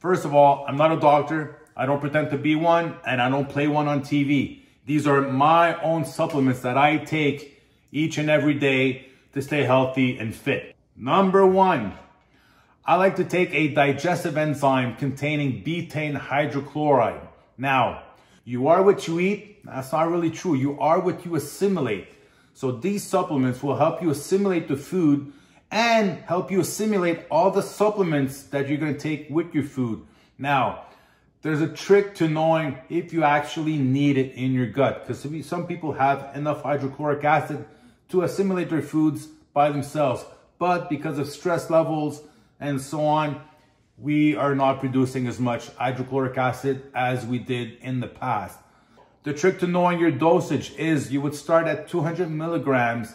First of all, I'm not a doctor. I don't pretend to be one and I don't play one on TV. These are my own supplements that I take each and every day to stay healthy and fit. Number one, I like to take a digestive enzyme containing betaine hydrochloride. Now, you are what you eat. That's not really true. You are what you assimilate. So these supplements will help you assimilate the food and help you assimilate all the supplements that you're going to take with your food. Now, there's a trick to knowing if you actually need it in your gut because some people have enough hydrochloric acid to assimilate their foods by themselves. But because of stress levels and so on, we are not producing as much hydrochloric acid as we did in the past. The trick to knowing your dosage is you would start at 200 milligrams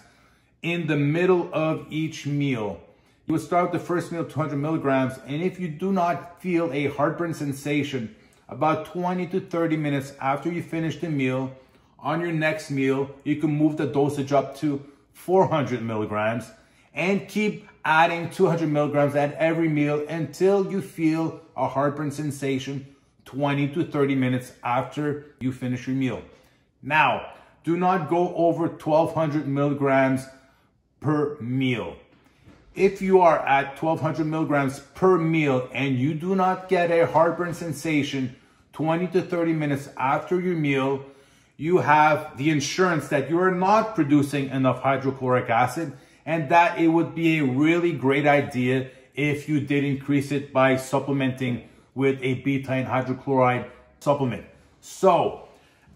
in the middle of each meal. You would start with the first meal 200 milligrams, and if you do not feel a heartburn sensation about 20 to 30 minutes after you finish the meal, on your next meal, you can move the dosage up to 400 milligrams and keep adding 200 milligrams at every meal until you feel a heartburn sensation 20 to 30 minutes after you finish your meal. Now, do not go over 1200 milligrams per meal. If you are at 1200 milligrams per meal and you do not get a heartburn sensation 20 to 30 minutes after your meal, you have the insurance that you are not producing enough hydrochloric acid and that it would be a really great idea if you did increase it by supplementing with a betaine hydrochloride supplement. So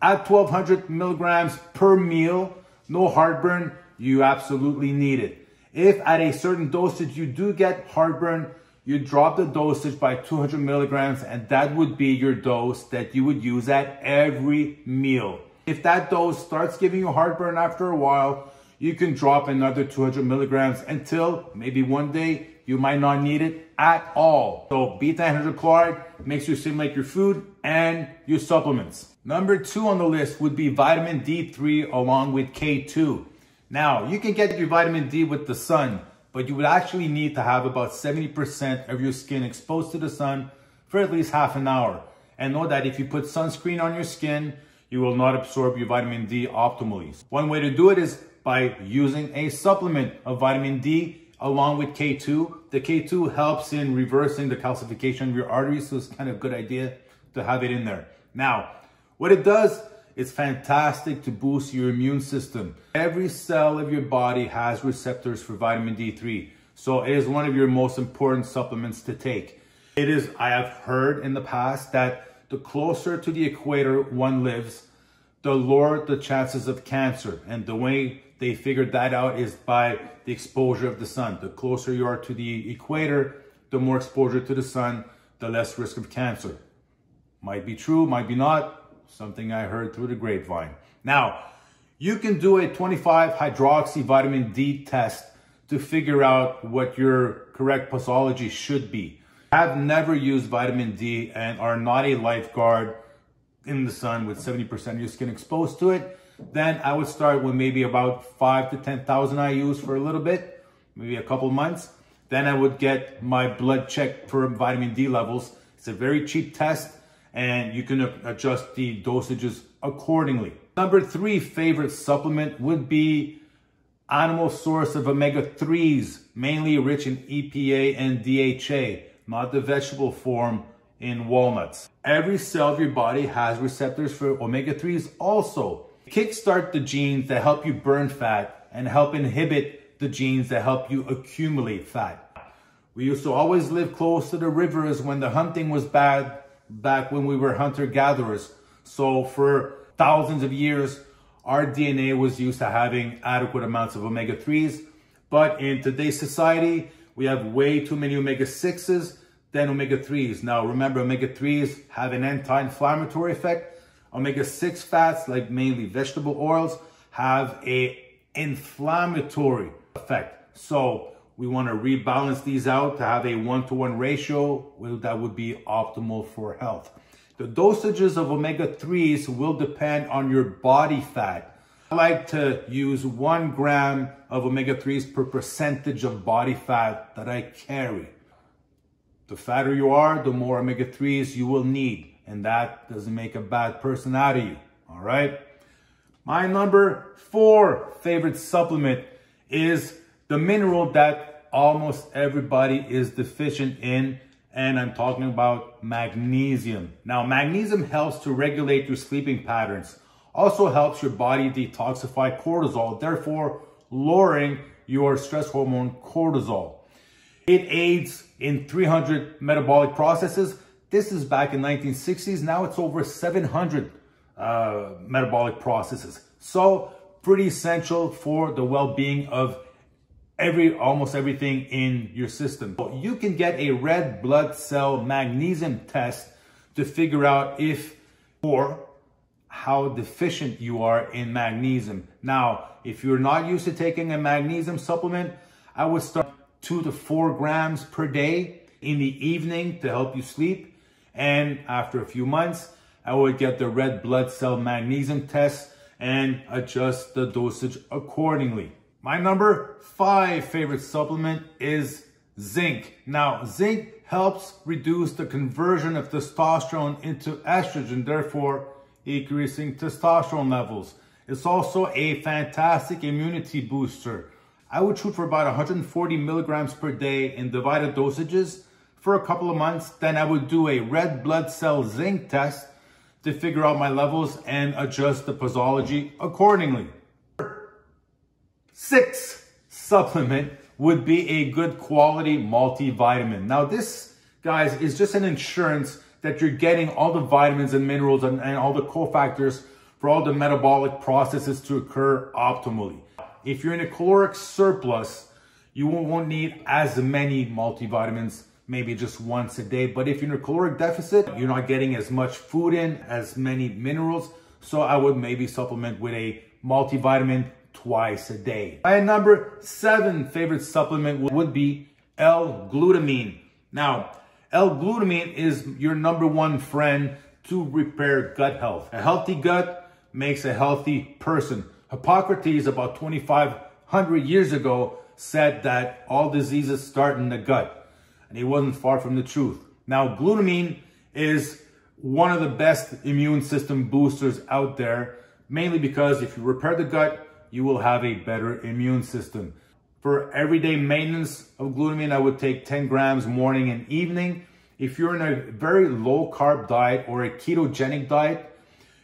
at 1200 milligrams per meal, no heartburn, you absolutely need it. If at a certain dosage you do get heartburn, you drop the dosage by 200 milligrams and that would be your dose that you would use at every meal. If that dose starts giving you heartburn after a while, you can drop another 200 milligrams until maybe one day you might not need it at all. So betaine hydrochloride makes you assimilate your food and your supplements. Number two on the list would be vitamin D3 along with K2. Now, you can get your vitamin D with the sun, but you would actually need to have about 70% of your skin exposed to the sun for at least half an hour. And know that if you put sunscreen on your skin, you will not absorb your vitamin D optimally. One way to do it is by using a supplement of vitamin D along with K2. The K2 helps in reversing the calcification of your arteries, so it's kind of a good idea to have it in there. Now, what it does it's fantastic to boost your immune system. Every cell of your body has receptors for vitamin D3. So it is one of your most important supplements to take. It is, I have heard in the past that the closer to the equator one lives, the lower the chances of cancer. And the way they figured that out is by the exposure of the sun. The closer you are to the equator, the more exposure to the sun, the less risk of cancer. Might be true, might be not something I heard through the grapevine. Now, you can do a 25 hydroxy vitamin D test to figure out what your correct posology should be. I've never used vitamin D and are not a lifeguard in the sun with 70% of your skin exposed to it, then I would start with maybe about five to 10,000 IUs for a little bit, maybe a couple months. Then I would get my blood checked for vitamin D levels. It's a very cheap test and you can adjust the dosages accordingly. Number three favorite supplement would be animal source of omega-3s, mainly rich in EPA and DHA, not the vegetable form in walnuts. Every cell of your body has receptors for omega-3s also. Kickstart the genes that help you burn fat and help inhibit the genes that help you accumulate fat. We used to always live close to the rivers when the hunting was bad back when we were hunter-gatherers. So for thousands of years, our DNA was used to having adequate amounts of omega-3s. But in today's society, we have way too many omega-6s than omega-3s. Now, remember, omega-3s have an anti-inflammatory effect. Omega-6 fats, like mainly vegetable oils, have a inflammatory effect. So we want to rebalance these out to have a one-to-one ratio that would be optimal for health. The dosages of omega-3s will depend on your body fat. I like to use one gram of omega-3s per percentage of body fat that I carry. The fatter you are, the more omega-3s you will need. And that doesn't make a bad person out of you, all right? My number four favorite supplement is the mineral that almost everybody is deficient in, and I'm talking about magnesium. Now, magnesium helps to regulate your sleeping patterns, also helps your body detoxify cortisol, therefore lowering your stress hormone cortisol. It aids in 300 metabolic processes. This is back in 1960s. Now it's over 700 uh, metabolic processes. So pretty essential for the well-being of every almost everything in your system. You can get a red blood cell magnesium test to figure out if or how deficient you are in magnesium. Now, if you're not used to taking a magnesium supplement, I would start two to four grams per day in the evening to help you sleep. And after a few months, I would get the red blood cell magnesium test and adjust the dosage accordingly. My number five favorite supplement is zinc. Now, zinc helps reduce the conversion of testosterone into estrogen, therefore increasing testosterone levels. It's also a fantastic immunity booster. I would shoot for about 140 milligrams per day in divided dosages for a couple of months. Then I would do a red blood cell zinc test to figure out my levels and adjust the posology accordingly. Six supplement would be a good quality multivitamin. Now this, guys, is just an insurance that you're getting all the vitamins and minerals and, and all the cofactors for all the metabolic processes to occur optimally. If you're in a caloric surplus, you won't need as many multivitamins, maybe just once a day. But if you're in a caloric deficit, you're not getting as much food in, as many minerals. So I would maybe supplement with a multivitamin twice a day. My number seven favorite supplement would be L-glutamine. Now, L-glutamine is your number one friend to repair gut health. A healthy gut makes a healthy person. Hippocrates, about 2,500 years ago, said that all diseases start in the gut. And he wasn't far from the truth. Now, glutamine is one of the best immune system boosters out there, mainly because if you repair the gut, you will have a better immune system. For everyday maintenance of glutamine, I would take 10 grams morning and evening. If you're in a very low carb diet or a ketogenic diet,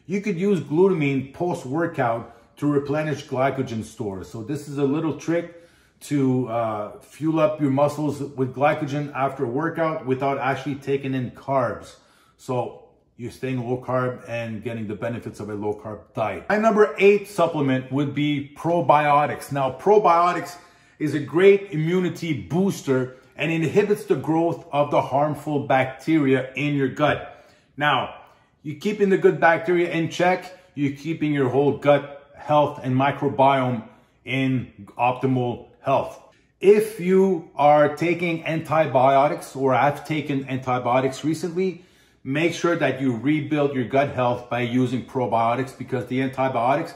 you could use glutamine post workout to replenish glycogen stores. So this is a little trick to uh, fuel up your muscles with glycogen after a workout without actually taking in carbs. So you're staying low carb and getting the benefits of a low carb diet. My number eight supplement would be probiotics. Now, probiotics is a great immunity booster and inhibits the growth of the harmful bacteria in your gut. Now, you're keeping the good bacteria in check, you're keeping your whole gut health and microbiome in optimal health. If you are taking antibiotics or have taken antibiotics recently, make sure that you rebuild your gut health by using probiotics because the antibiotics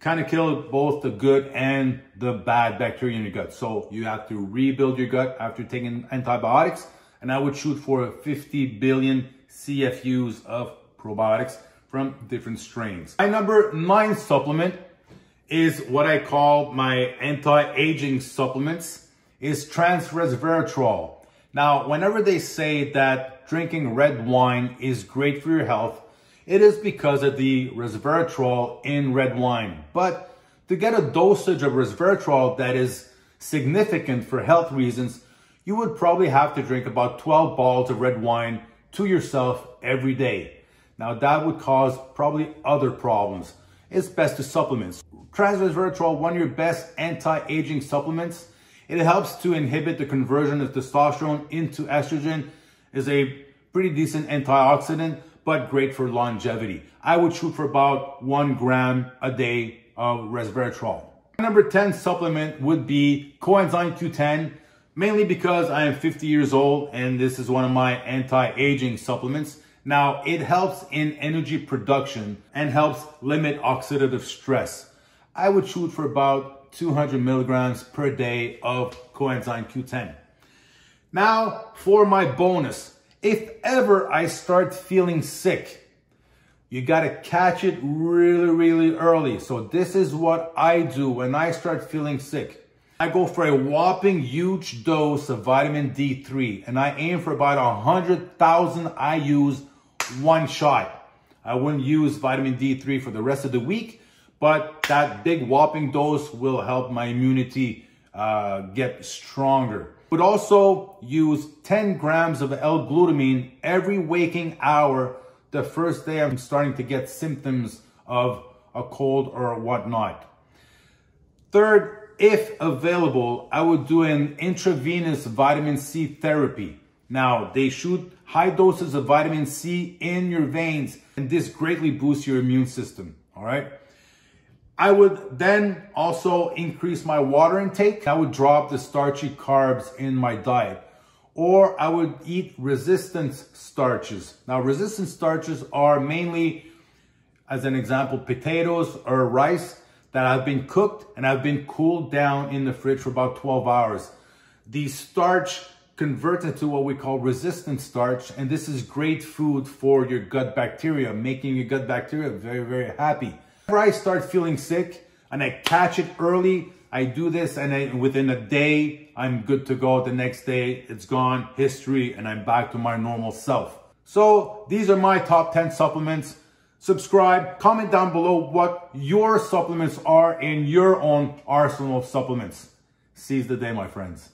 kind of kill both the good and the bad bacteria in your gut. So you have to rebuild your gut after taking antibiotics. And I would shoot for 50 billion CFUs of probiotics from different strains. My number nine supplement is what I call my anti-aging supplements is trans-resveratrol. Now, whenever they say that drinking red wine is great for your health, it is because of the resveratrol in red wine. But to get a dosage of resveratrol that is significant for health reasons, you would probably have to drink about 12 bottles of red wine to yourself every day. Now that would cause probably other problems. It's best to supplement. Transresveratrol, one of your best anti-aging supplements, it helps to inhibit the conversion of testosterone into estrogen, is a pretty decent antioxidant, but great for longevity. I would shoot for about one gram a day of resveratrol. Number 10 supplement would be coenzyme Q10, mainly because I am 50 years old and this is one of my anti-aging supplements. Now, it helps in energy production and helps limit oxidative stress. I would shoot for about 200 milligrams per day of coenzyme Q10. Now for my bonus. If ever I start feeling sick, you got to catch it really, really early. So this is what I do when I start feeling sick. I go for a whopping huge dose of vitamin D3 and I aim for about 100,000 IUs one shot. I wouldn't use vitamin D3 for the rest of the week, but that big whopping dose will help my immunity uh, get stronger. Would also use 10 grams of L-glutamine every waking hour the first day I'm starting to get symptoms of a cold or whatnot. Third, if available, I would do an intravenous vitamin C therapy. Now, they shoot high doses of vitamin C in your veins, and this greatly boosts your immune system, all right? I would then also increase my water intake. I would drop the starchy carbs in my diet. Or I would eat resistant starches. Now, resistant starches are mainly, as an example, potatoes or rice that have been cooked and have been cooled down in the fridge for about 12 hours. The starch converts into what we call resistant starch, and this is great food for your gut bacteria, making your gut bacteria very, very happy. Whenever I start feeling sick and I catch it early, I do this and I, within a day, I'm good to go. The next day, it's gone, history, and I'm back to my normal self. So these are my top 10 supplements subscribe, comment down below what your supplements are in your own arsenal of supplements. Seize the day, my friends.